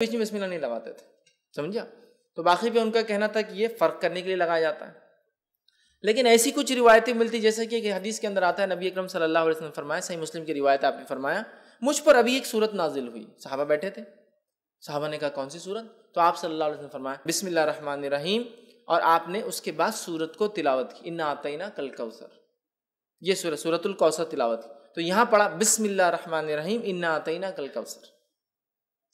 بیچ میں بسم اللہ نہیں لگاتے تھے، سمجھا؟ تو باقی پہ ان کا کہنا تھا کہ یہ فرق کرنے کے لیے لگایا جاتا ہے۔ لیکن ایسی کچھ روایتیں ملتی، جیسے کہ حدیث کے اندر آتا ہے، نبی اکرم صلی اللہ علیہ وسلم فرمایا، صحیح مسلم کی روایت آپ نے فرمایا، مجھ پر ابھی ایک صورت نازل ہوئی۔ صحابہ بیٹھے تھے، صحابہ نے کہا، کون سی صورت؟ تو آپ صلی اللہ علیہ وسلم فرمایا بسم اللہ الرحمن الرحیم، اور آپ نے اس کے بعد صورت کو تلاوت کی ان آتئینہ کل کوثر یہ صورت صورت الکوثر تلاوت کی۔ تو یہاں پڑھا بسم اللہ الرحمن الرحیم ان آتئینہ کل کوثر